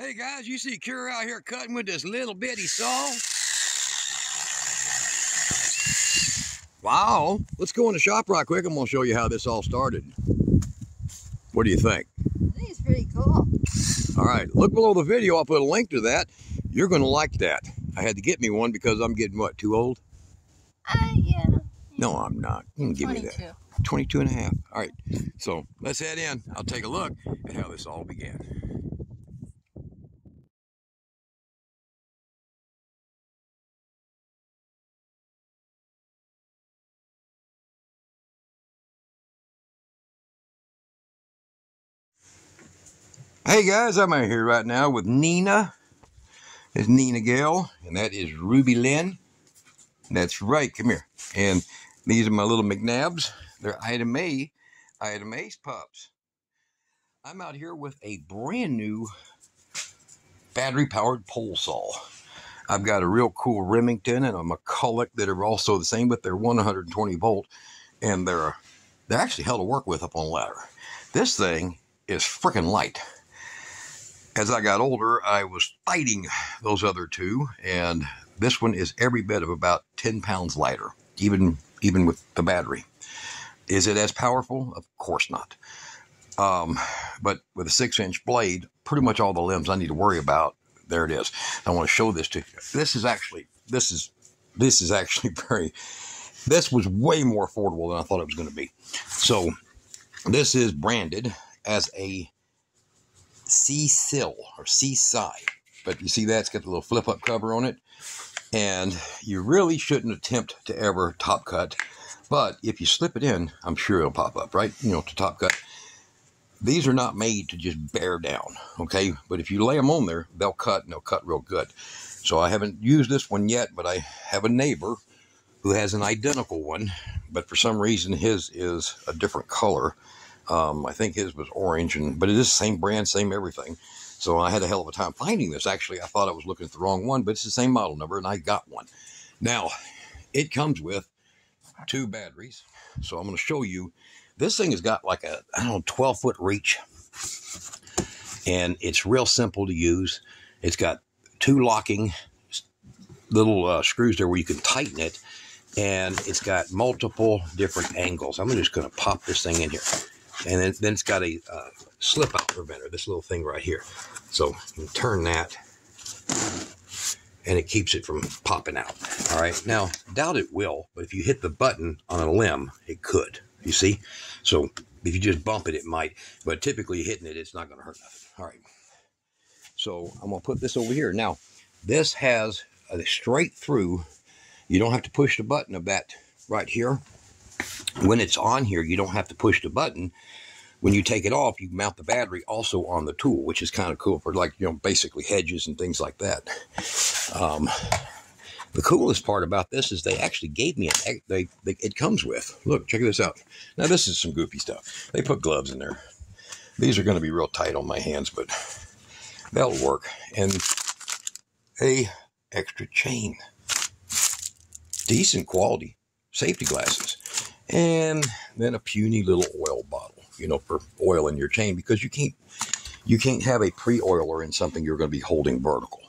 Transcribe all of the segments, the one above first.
Hey guys, you see Kira out here cutting with this little bitty saw? Wow, let's go in the shop right quick. I'm gonna show you how this all started. What do you think? I think it's pretty cool. All right, look below the video. I'll put a link to that. You're gonna like that. I had to get me one because I'm getting what, too old? Uh, yeah. No, I'm not. Mm, Give me that. 22 and a half. All right, so let's head in. I'll take a look at how this all began. Hey guys, I'm out here right now with Nina. It's Nina Gale, and that is Ruby Lynn. That's right, come here. And these are my little McNabs. They're Ida Mae, Ida Mae's pups. I'm out here with a brand new battery powered pole saw. I've got a real cool Remington and a McCulloch that are also the same, but they're 120 volt and they're they're actually hell to work with up on a ladder. This thing is freaking light. As I got older, I was fighting those other two, and this one is every bit of about 10 pounds lighter, even even with the battery. Is it as powerful? Of course not. Um, but with a six inch blade, pretty much all the limbs I need to worry about, there it is. I want to show this to you. This is actually, this is, this is actually very, this was way more affordable than I thought it was going to be. So this is branded as a sill or seaside. But you see that? It's got the little flip up cover on it. And you really shouldn't attempt to ever top cut. But if you slip it in, I'm sure it'll pop up, right? You know, to top cut. These are not made to just bear down, okay? But if you lay them on there, they'll cut and they'll cut real good. So I haven't used this one yet, but I have a neighbor who has an identical one, but for some reason his is a different color. Um, I think his was orange, and but it is the same brand, same everything. So I had a hell of a time finding this. Actually, I thought I was looking at the wrong one, but it's the same model number, and I got one. Now, it comes with two batteries. So I'm going to show you. This thing has got like a I don't know 12 foot reach, and it's real simple to use. It's got two locking little uh, screws there where you can tighten it, and it's got multiple different angles. I'm just going to pop this thing in here, and then, then it's got a uh, slip out preventer. This little thing right here. So you turn that, and it keeps it from popping out. All right. Now, doubt it will, but if you hit the button on a limb, it could. You see? So if you just bump it, it might. But typically, hitting it, it's not going to hurt nothing. All right. So I'm going to put this over here. Now, this has a straight through. You don't have to push the button of that right here. When it's on here, you don't have to push the button. When you take it off, you mount the battery also on the tool, which is kind of cool for like, you know, basically hedges and things like that. Um, the coolest part about this is they actually gave me an, they, they, it comes with, look, check this out. Now this is some goofy stuff. They put gloves in there. These are going to be real tight on my hands, but that'll work. And a extra chain. Decent quality safety glasses. And then a puny little oil bottle, you know, for oil in your chain because you can't you can't have a pre-oiler in something you're going to be holding vertical.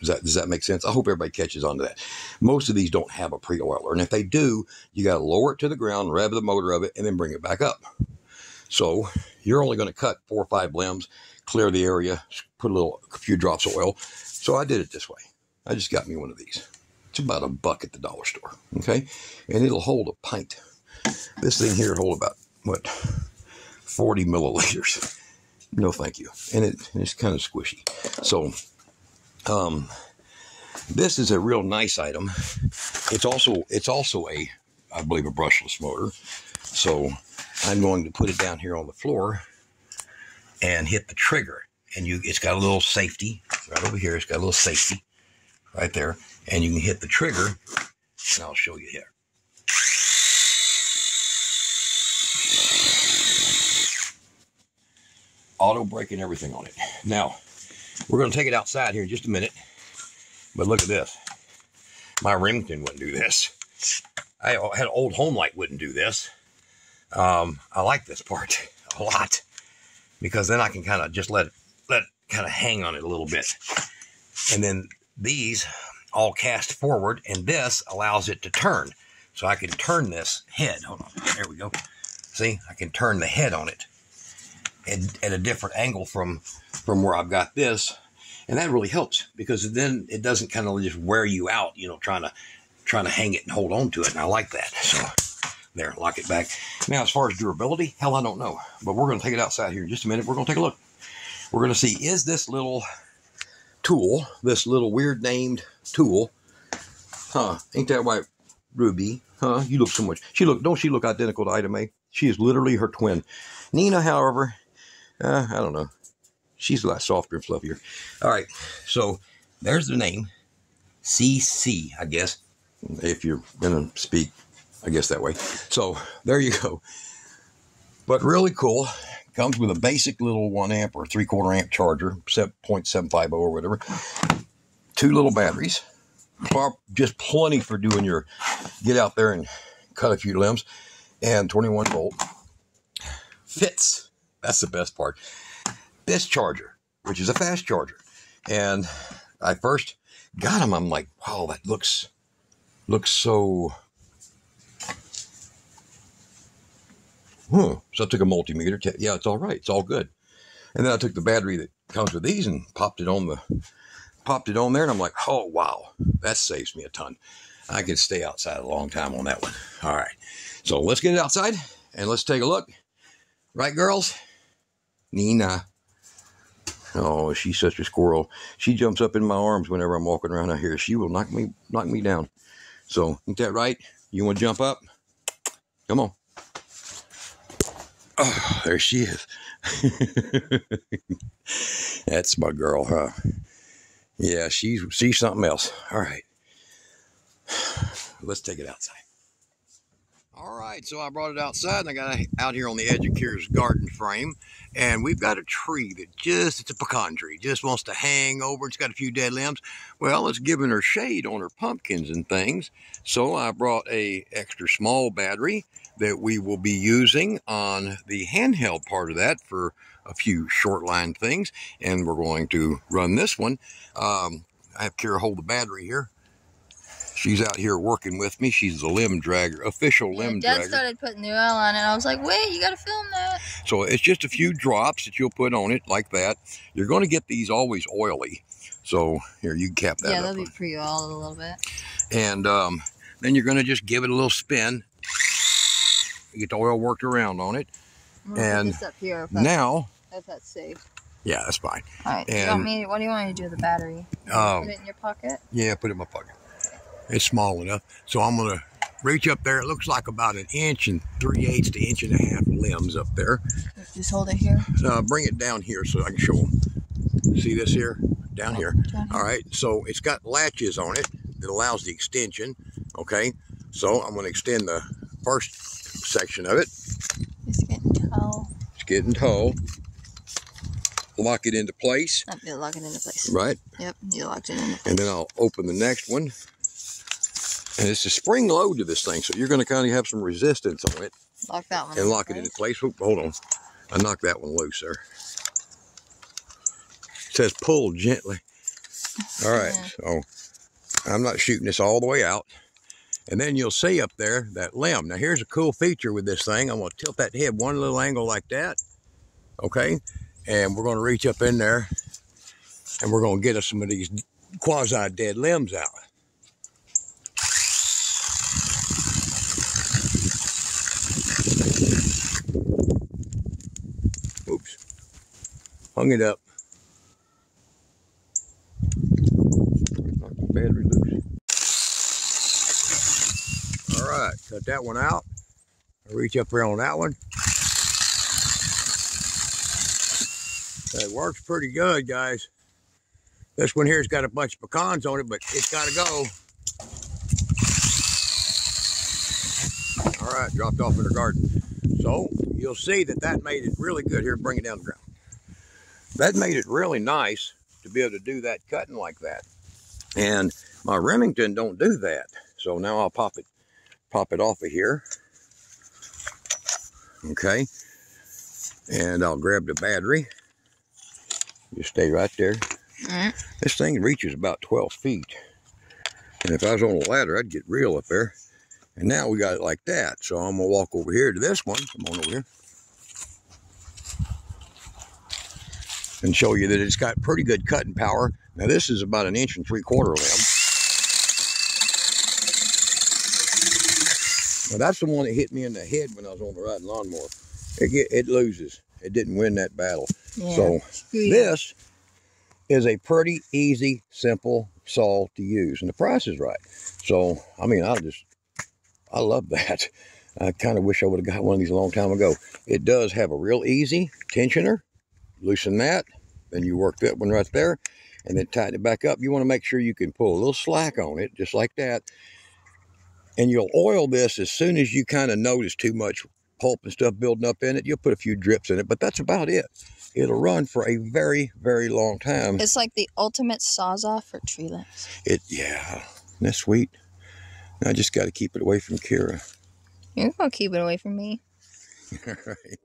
Does that does that make sense? I hope everybody catches on to that. Most of these don't have a pre-oiler, and if they do, you got to lower it to the ground, rev the motor of it, and then bring it back up. So you're only going to cut four or five limbs, clear the area, put a little a few drops of oil. So I did it this way. I just got me one of these. It's about a buck at the dollar store. Okay. And it'll hold a pint. This thing here hold about, what, 40 milliliters. No, thank you. And it, it's kind of squishy. So, um, this is a real nice item. It's also, it's also a, I believe, a brushless motor. So I'm going to put it down here on the floor and hit the trigger. And you, it's got a little safety right over here. It's got a little safety right there. And you can hit the trigger, and I'll show you here. Auto brake and everything on it. Now, we're going to take it outside here in just a minute. But look at this. My Remington wouldn't do this. I had an old Homelite wouldn't do this. Um, I like this part a lot because then I can kind of just let it, let it kind of hang on it a little bit. And then these all cast forward, and this allows it to turn. So I can turn this head. Hold on. There we go. See, I can turn the head on it at, at a different angle from from where I've got this, and that really helps because then it doesn't kind of just wear you out. You know, trying to trying to hang it and hold on to it, and I like that. So there, lock it back. Now, as far as durability, hell, I don't know, but we're going to take it outside here in just a minute. We're going to take a look. We're going to see is this little tool, this little weird named tool, huh? Ain't that right, Ruby? Huh? You look so much. She look. Don't she look identical to Ida Mae? She is literally her twin. Nina, however, uh, I don't know. She's a lot softer and fluffier. All right, so there's the name, CC, I guess, if you're gonna speak, I guess that way. So there you go. But really cool. Comes with a basic little one amp or three quarter amp charger, 7.750 or whatever. Two little batteries. Just plenty for doing your get out there and cut a few limbs. And 21 volt. Fits. That's the best part. This charger, which is a fast charger. And I first got them. I'm like, wow, that looks looks so huh. So I took a multimeter. Te- yeah, it's all right. It's all good. And then I took the battery that comes with these and popped it on the popped it on there, and I'm like, oh wow, that saves me a ton. I can stay outside a long time on that one. All right. So let's get it outside and let's take a look. Right, girls? Nina. Oh, she's such a squirrel. She jumps up in my arms whenever I'm walking around out here. She will knock me knock me down. So, ain't that right? You want to jump up? Come on. Oh, there she is. That's my girl, huh? Yeah, she's she's something else. All right. Let's take it outside. All right, so I brought it outside and I got out here on the edge of Kira's garden frame. And we've got a tree that just, it's a pecan tree, just wants to hang over. It's got a few dead limbs. Well, it's giving her shade on her pumpkins and things. So I brought a extra small battery that we will be using on the handheld part of that for a few short line things. And we're going to run this one. Um, I have Kira hold the battery here. She's out here working with me. She's the limb dragger, official limb Dad dragger. Dad started putting the oil on it. I was like, wait, you gotta film that. So it's just a few drops that you'll put on it like that. You're going to get these always oily. So here, you can cap that yeah, they'll be pre-oiled a little bit. And um, then you're going to just give it a little spin. You get the oil worked around on it. And put this up here Now, if that's safe. yeah, that's fine. All right. you And- want me? What do you want me to do with the battery? Um, Put it in your pocket. Yeah, put it in my pocket. It's small enough. So I'm going to reach up there. It looks like about an inch and three eighths to inch and a half limbs up there. Just hold it here. Uh, bring it down here so I can show them. See this here? Down here. Down here. All right, so it's got latches on it that allows the extension. Okay, so I'm going to extend the first section of it. It's getting tall. It's getting tall. Lock it into place, oh, lock it into place. right? Yep, you locked it into place. And then I'll open the next one. And it's a spring load to this thing, so you're going to kind of have some resistance on it Lock that one. and lock it into place. Oop, hold on. I knocked that one loose there. It says pull gently. All right, so I'm not shooting this all the way out. And then you'll see up there that limb. Now here's a cool feature with this thing. I'm gonna tilt that head one little angle like that. Okay, and we're gonna reach up in there and we're gonna get us some of these quasi dead limbs out. Hung it up. Battery loose. All right, cut that one out. Reach up here on that one. That works pretty good, guys. This one here's got a bunch of pecans on it, but it's got to go. All right, dropped off in the garden. So you'll see that that made it really good. Here, bring it down the ground. That made it really nice to be able to do that cutting like that. And my Remington don't do that. So now I'll pop it, pop it off of here. Okay. And I'll grab the battery. Just stay right there. Alright. This thing reaches about 12 feet. And if I was on a ladder, I'd get real up there. And now we got it like that. So I'm going to walk over here to this one. Come on over here. And show you that it's got pretty good cutting power. Now this is about an inch and three quarter limb. Now that's the one that hit me in the head when I was on the riding lawnmower. It, get, it loses. It didn't win that battle. Yeah. So you. this is a pretty easy, simple saw to use, and the price is right. So, I mean, I just, I love that. I kind of wish I would have got one of these a long time ago. It does have a real easy tensioner. Loosen that, then you work that one right there, and then tighten it back up. You want to make sure you can pull a little slack on it, just like that. And you'll oil this as soon as you kind of notice too much pulp and stuff building up in it. You'll put a few drips in it, but that's about it it'll run for a very, very long time. It's like the ultimate sawzall for tree limbs. It, yeah, isn't that sweet? I just got to keep it away from Kira. You're gonna keep it away from me. All right.